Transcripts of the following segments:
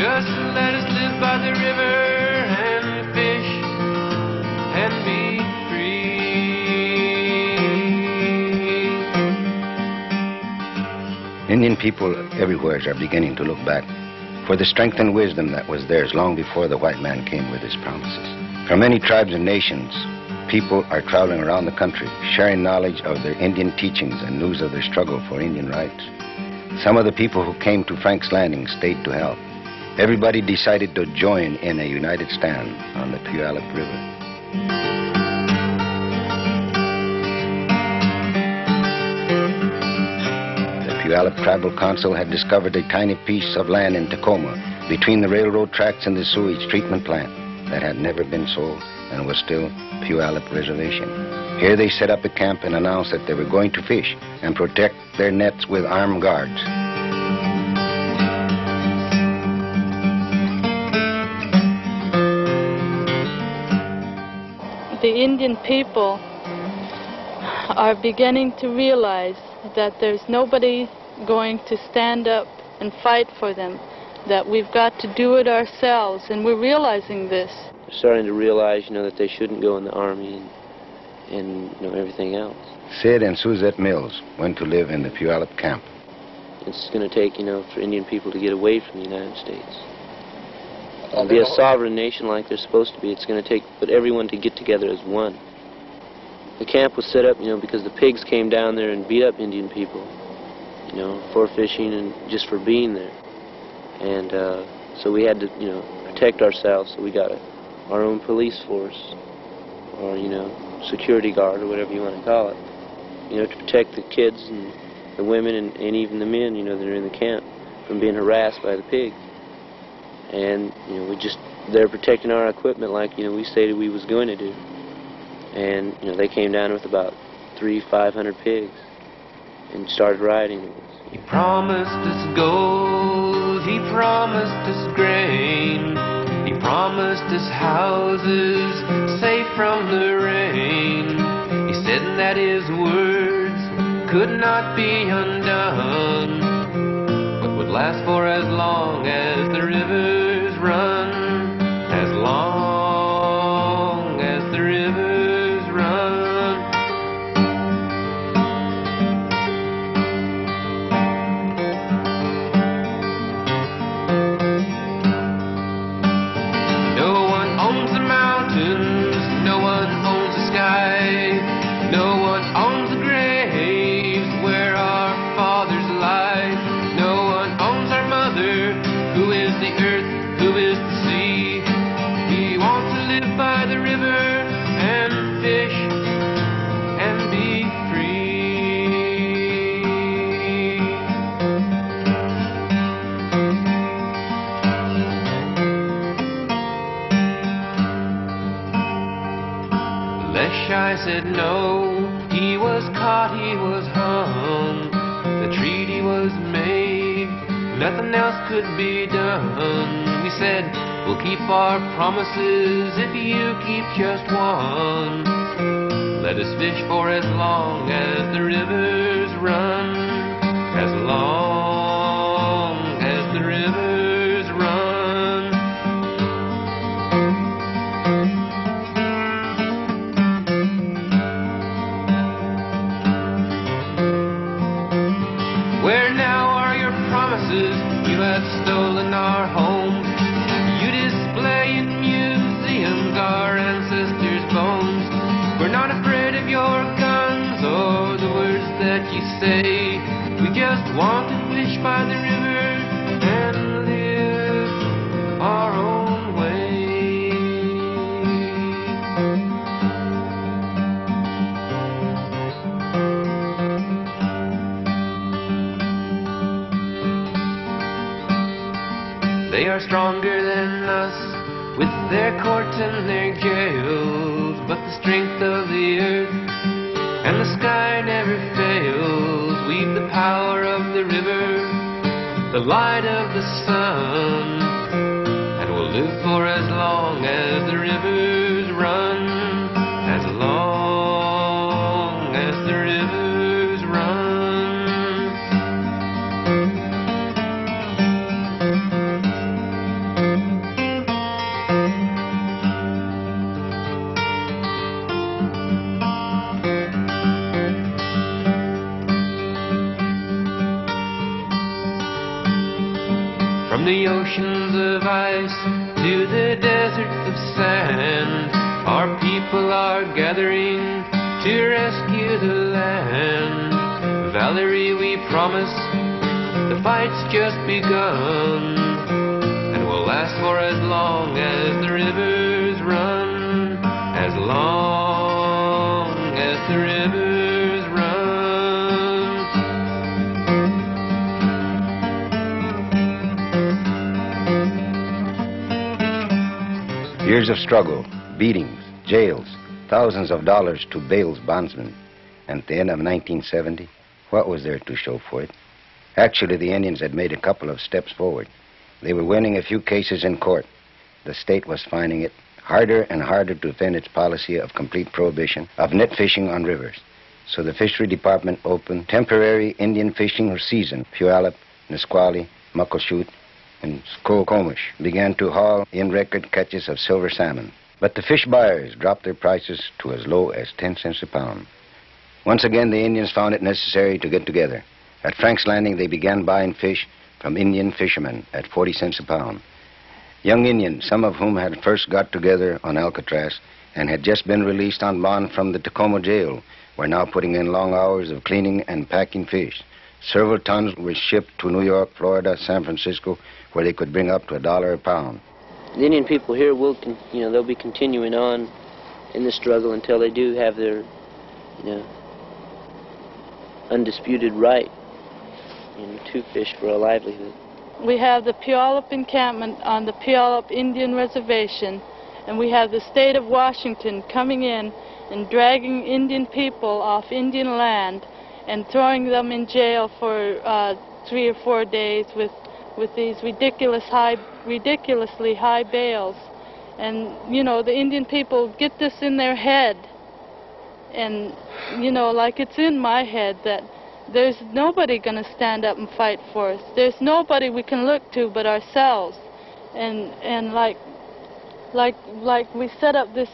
Just let us live by the river and fish and be free. Indian people everywhere are beginning to look back for the strength and wisdom that was theirs long before the white man came with his promises. For many tribes and nations, people are traveling around the country, sharing knowledge of their Indian teachings and news of their struggle for Indian rights. Some of the people who came to Frank's Landing stayed to help. Everybody decided to join in a united stand on the Puyallup River. The Puyallup Tribal Council had discovered a tiny piece of land in Tacoma between the railroad tracks and the sewage treatment plant that had never been sold and was still Puyallup Reservation. Here they set up a camp and announced that they were going to fish and protect their nets with armed guards. The Indian people are beginning to realize that there's nobody going to stand up and fight for them, that we've got to do it ourselves, and we're realizing this. They're starting to realize, you know, that they shouldn't go in the army and, and you know, everything else. Sid and Suzette Mills went to live in the Puyallup camp. It's going to take, you know, for Indian people to get away from the United States. Be a sovereign nation like they're supposed to be. It's going to take, but everyone to get together as one. The camp was set up, you know, because the pigs came down there and beat up Indian people, you know, for fishing and just for being there. And uh, so we had to, you know, protect ourselves. So we got a, our own police force, or you know, security guard, or whatever you want to call it, you know, to protect the kids and the women and, and even the men, you know, that are in the camp from being harassed by the pigs. And you know, we just they're protecting our equipment like you know we stated we was going to do. And you know, they came down with about three, five hundred pigs and started riding. He promised us gold, he promised us grain, he promised us houses safe from the rain. He said that his words could not be undone, but would last for as long as the rivers said no, he was caught, he was hung. The treaty was made, nothing else could be done. We said, we'll keep our promises if you keep just one. Let us fish for as long as the rivers run, have stolen our homes. You display in museums our ancestors' bones. We're not afraid of your guns or the words that you say. We just want to fish by the river are stronger than us with their courts and their jails. But the strength of the earth and the sky never fails. We've the power of the river, the light of the sun. And we'll live for as long as the rivers oceans of ice to the deserts of sand. Our people are gathering to rescue the land. Valerie, we promise the fight's just begun and will last for as long as the rivers run, as long Years of struggle, beatings, jails, thousands of dollars to Bale's bondsmen. And at the end of 1970, what was there to show for it? Actually, the Indians had made a couple of steps forward. They were winning a few cases in court. The state was finding it harder and harder to defend its policy of complete prohibition of net fishing on rivers. So the Fishery Department opened temporary Indian fishing season. Puyallup, Nisqually, Muckleshoot, and Skokomish began to haul in record catches of silver salmon. But the fish buyers dropped their prices to as low as 10 cents a pound. Once again, the Indians found it necessary to get together. At Frank's Landing, they began buying fish from Indian fishermen at 40 cents a pound. Young Indians, some of whom had first got together on Alcatraz and had just been released on bond from the Tacoma jail, were now putting in long hours of cleaning and packing fish. Several tons were shipped to New York, Florida, San Francisco, where they could bring up to a dollar a pound. The Indian people here will, con- you know, they'll be continuing on in the struggle until they do have their, you know, undisputed right, you know, to fish for a livelihood. We have the Puyallup encampment on the Puyallup Indian Reservation, and we have the state of Washington coming in and dragging Indian people off Indian land and throwing them in jail for uh, three or four days with with these ridiculous high, ridiculously high bails. And you know, the Indian people get this in their head, and you know, like it's in my head that there's nobody going to stand up and fight for us. There's nobody we can look to but ourselves. And and like like like we set up this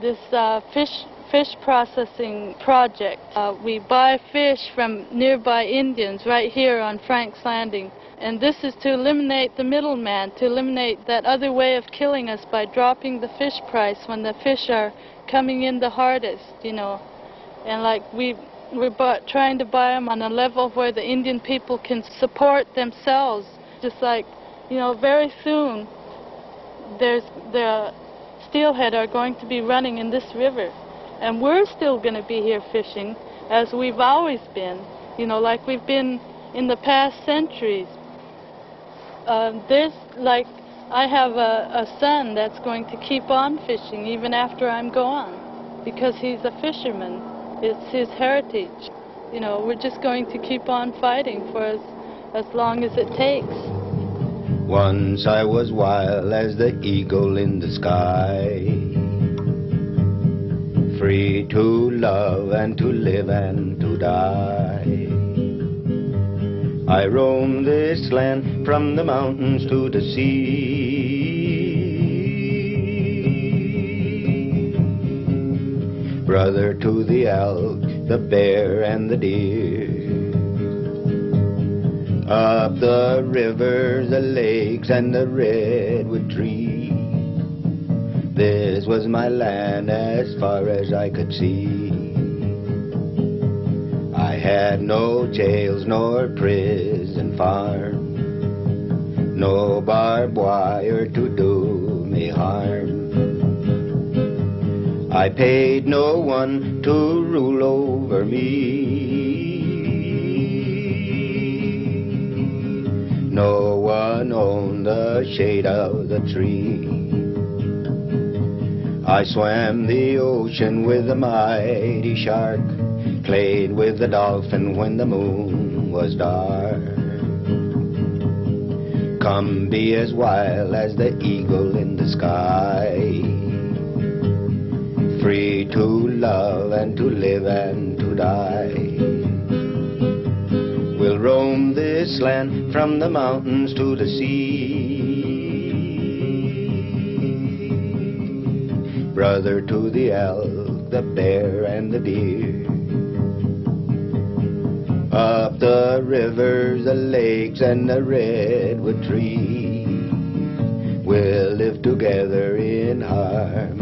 this uh, fish fish processing project. Uh, we buy fish from nearby Indians right here on Frank's Landing. And this is to eliminate the middleman, to eliminate that other way of killing us by dropping the fish price when the fish are coming in the hardest, you know. And like we we're bu- trying to buy them on a level where the Indian people can support themselves. Just like, you know, very soon there's the steelhead are going to be running in this river. And we're still going to be here fishing as we've always been, you know, like we've been in the past centuries. Uh, there's like, I have a, a son that's going to keep on fishing even after I'm gone because he's a fisherman. It's his heritage. You know, we're just going to keep on fighting for as, as long as it takes. Once I was wild as the eagle in the sky, free to love and to live and to die. I roam this land from the mountains to the sea. Brother to the elk, the bear, and the deer. Up the rivers, the lakes, and the redwood tree. This was my land as far as I could see. I had no jails nor prison farm, no barbed wire to do me harm. I paid no one to rule over me. No one owned the shade of the tree. I swam the ocean with the mighty shark, played with the dolphin when the moon was dark. Come be as wild as the eagle in the sky, free to love and to live and to die. We'll roam this land from the mountains to the sea. brother to the elk, the bear, and the deer. Up the rivers, the lakes, and the redwood trees, we'll live together in harmony.